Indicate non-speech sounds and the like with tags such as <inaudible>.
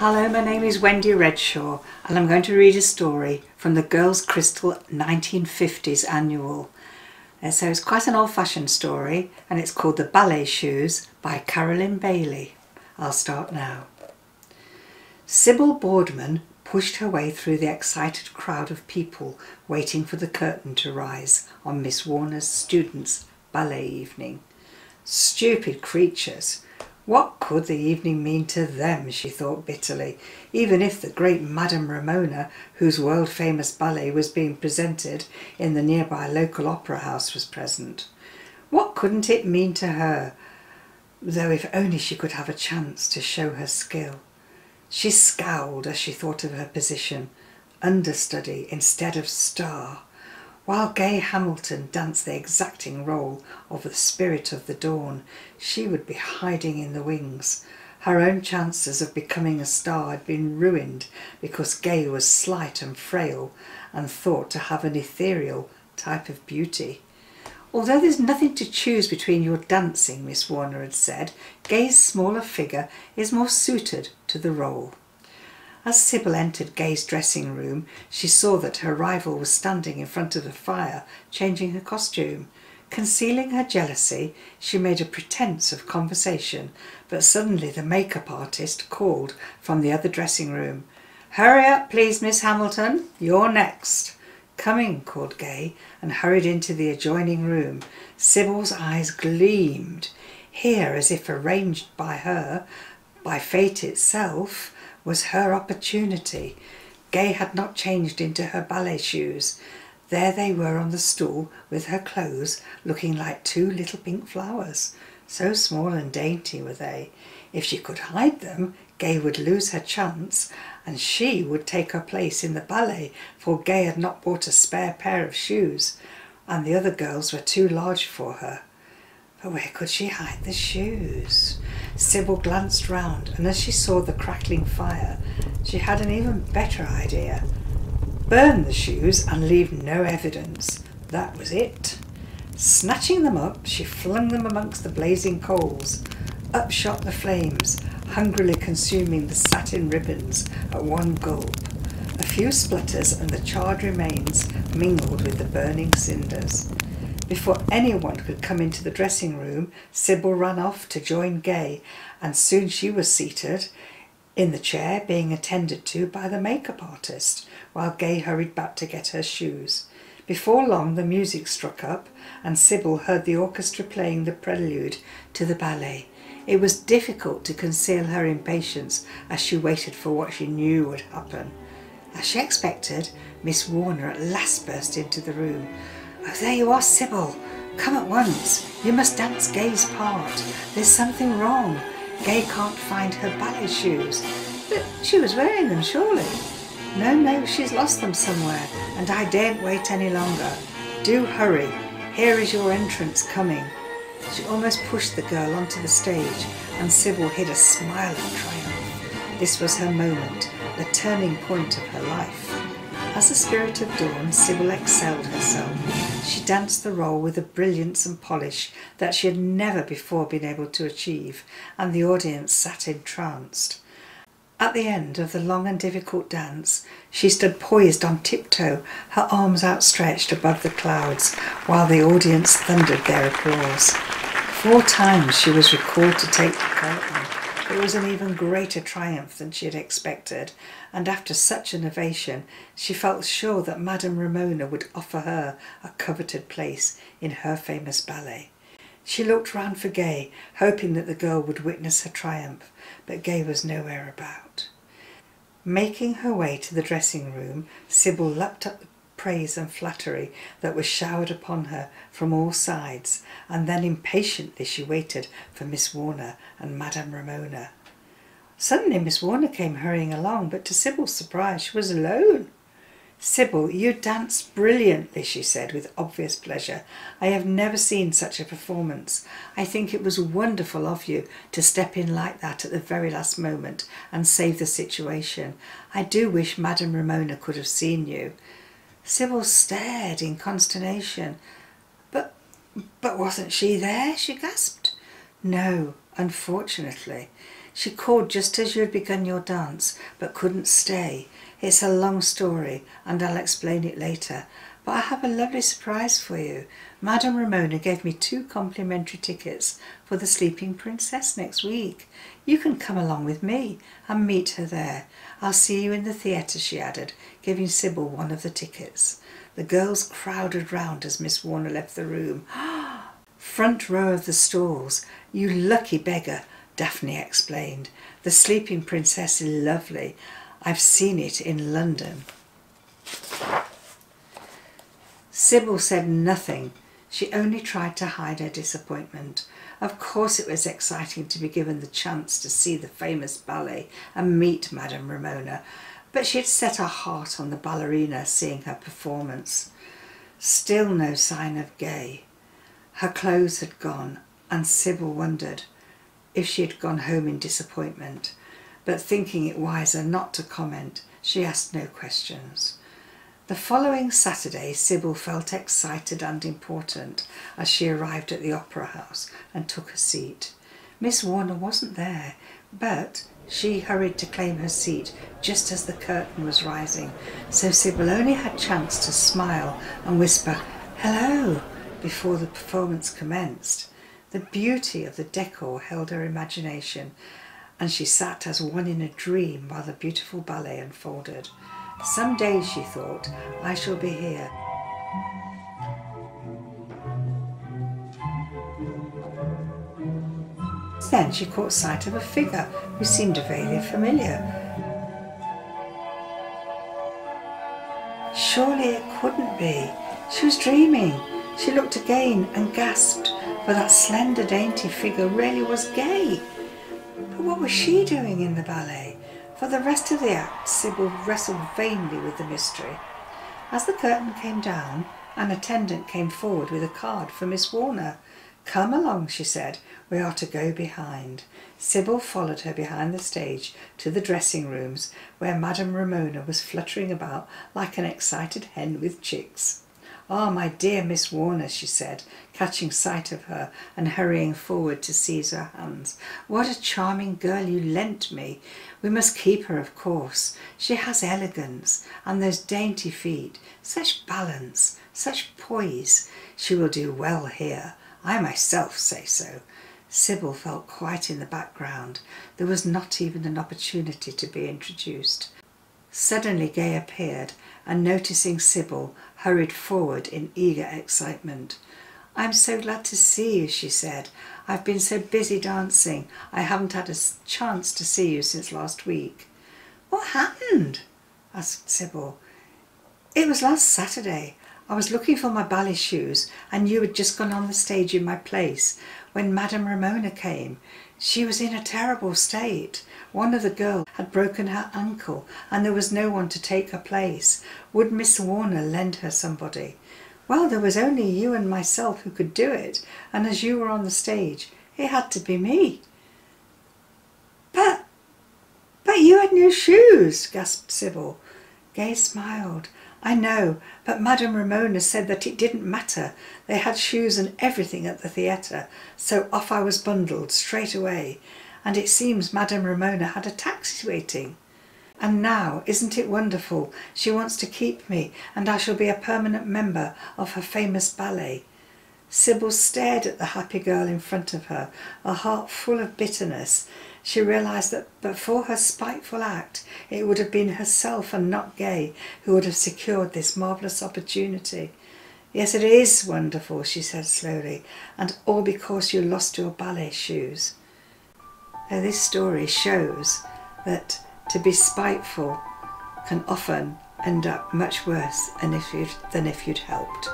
Hello, my name is Wendy Redshaw and I'm going to read a story from the Girls Crystal 1950s annual. Uh, so it's quite an old-fashioned story and it's called The Ballet Shoes by Carolyn Bailey. I'll start now. Sybil Boardman pushed her way through the excited crowd of people waiting for the curtain to rise on Miss Warner's students' ballet evening. Stupid creatures! What could the evening mean to them, she thought bitterly, even if the great Madame Ramona, whose world-famous ballet was being presented in the nearby local opera house, was present. What couldn't it mean to her? Though if only she could have a chance to show her skill. She scowled as she thought of her position, understudy instead of star. While Gay Hamilton danced the exacting role of the spirit of the dawn, she would be hiding in the wings. Her own chances of becoming a star had been ruined because Gay was slight and frail and thought to have an ethereal type of beauty. Although there's nothing to choose between your dancing, Miss Warner had said, Gay's smaller figure is more suited to the role. As Sybil entered Gay's dressing room, she saw that her rival was standing in front of the fire, changing her costume. Concealing her jealousy, she made a pretence of conversation, but suddenly the makeup artist called from the other dressing room. Hurry up, please, Miss Hamilton. You're next. Coming, called Gay, and hurried into the adjoining room. Sybil's eyes gleamed. Here, as if arranged by her, by fate itself, was her opportunity. Gay had not changed into her ballet shoes. There they were on the stool with her clothes looking like two little pink flowers. So small and dainty were they. If she could hide them, Gay would lose her chance and she would take her place in the ballet for Gay had not bought a spare pair of shoes and the other girls were too large for her. But where could she hide the shoes? Sybil glanced round, and as she saw the crackling fire, she had an even better idea. Burn the shoes and leave no evidence. That was it. Snatching them up, she flung them amongst the blazing coals. Up shot the flames, hungrily consuming the satin ribbons at one gulp. A few splutters and the charred remains mingled with the burning cinders. Before anyone could come into the dressing room, Sybil ran off to join Gay, and soon she was seated in the chair being attended to by the makeup artist, while Gay hurried back to get her shoes. Before long the music struck up, and Sybil heard the orchestra playing the prelude to the ballet. It was difficult to conceal her impatience as she waited for what she knew would happen. As she expected, Miss Warner at last burst into the room. Oh, there you are, Sybil. Come at once. You must dance Gay's part. There's something wrong. Gay can't find her ballet shoes. But she was wearing them, surely. No, no, she's lost them somewhere, and I daren't wait any longer. Do hurry. Here is your entrance coming. She almost pushed the girl onto the stage, and Sybil hid a smile of triumph. This was her moment, the turning point of her life. As the spirit of dawn, Sybil excelled herself. She danced the role with a brilliance and polish that she had never before been able to achieve, and the audience sat entranced. At the end of the long and difficult dance, she stood poised on tiptoe, her arms outstretched above the clouds, while the audience thundered their applause. Four times she was recalled to take the curtain. It was an even greater triumph than she had expected, and after such an ovation, she felt sure that Madame Ramona would offer her a coveted place in her famous ballet. She looked round for Gay, hoping that the girl would witness her triumph, but Gay was nowhere about. Making her way to the dressing room, Sybil lapped up the praise and flattery that was showered upon her from all sides, and then impatiently she waited for Miss Warner and Madame Ramona. Suddenly Miss Warner came hurrying along, but to Sybil's surprise she was alone. Sybil, you danced brilliantly, she said with obvious pleasure. I have never seen such a performance. I think it was wonderful of you to step in like that at the very last moment and save the situation. I do wish Madame Ramona could have seen you. Sybil stared in consternation. But, but wasn't she there? she gasped. No, unfortunately. She called just as you had begun your dance, but couldn't stay. It's a long story, and I'll explain it later. But I have a lovely surprise for you. Madame Ramona gave me two complimentary tickets for the Sleeping Princess next week. You can come along with me and meet her there. I'll see you in the theatre, she added, giving Sybil one of the tickets. The girls crowded round as Miss Warner left the room. <gasps> Front row of the stalls. You lucky beggar, Daphne explained. The Sleeping Princess is lovely. I've seen it in London. Sybil said nothing. She only tried to hide her disappointment. Of course it was exciting to be given the chance to see the famous ballet and meet Madame Ramona, but she had set her heart on the ballerina seeing her performance. Still no sign of Gay. Her clothes had gone, and Sybil wondered if she had gone home in disappointment, but thinking it wiser not to comment, she asked no questions. The following Saturday, Sybil felt excited and important as she arrived at the Opera House and took a seat. Miss Warner wasn't there, but she hurried to claim her seat just as the curtain was rising, so Sybil only had chance to smile and whisper, hello, before the performance commenced. The beauty of the decor held her imagination, and she sat as one in a dream while the beautiful ballet unfolded. Some day, she thought, I shall be here. Then she caught sight of a figure who seemed vaguely familiar. Surely it couldn't be. She was dreaming. She looked again and gasped, for that slender, dainty figure really was gay. But what was she doing in the ballet? For the rest of the act, Sybil wrestled vainly with the mystery. As the curtain came down, an attendant came forward with a card for Miss Warner. Come along, she said. We are to go behind. Sybil followed her behind the stage to the dressing rooms, where Madame Ramona was fluttering about like an excited hen with chicks. Ah, oh, my dear Miss Warner, she said, catching sight of her and hurrying forward to seize her hands. What a charming girl you lent me. We must keep her, of course. She has elegance and those dainty feet, such balance, such poise. She will do well here. I myself say so. Sybil felt quite in the background. There was not even an opportunity to be introduced. Suddenly Gay appeared and noticing Sybil hurried forward in eager excitement. I'm so glad to see you, she said. I've been so busy dancing, I haven't had a chance to see you since last week. What happened? asked Sybil. It was last Saturday. I was looking for my ballet shoes and you had just gone on the stage in my place when Madame Ramona came. She was in a terrible state. One of the girls had broken her ankle and there was no one to take her place. Would Miss Warner lend her somebody? Well, there was only you and myself who could do it, and as you were on the stage, it had to be me. But, but you had no shoes, gasped Sybil. Gay smiled. I know, but Madame Ramona said that it didn't matter. They had shoes and everything at the theatre, so off I was bundled straight away and it seems Madame Ramona had a taxi waiting. And now, isn't it wonderful? She wants to keep me, and I shall be a permanent member of her famous ballet. Sybil stared at the happy girl in front of her, a heart full of bitterness. She realised that but for her spiteful act, it would have been herself and not Gay who would have secured this marvellous opportunity. Yes, it is wonderful, she said slowly, and all because you lost your ballet shoes. Now, this story shows that to be spiteful can often end up much worse than if you'd, than if you'd helped.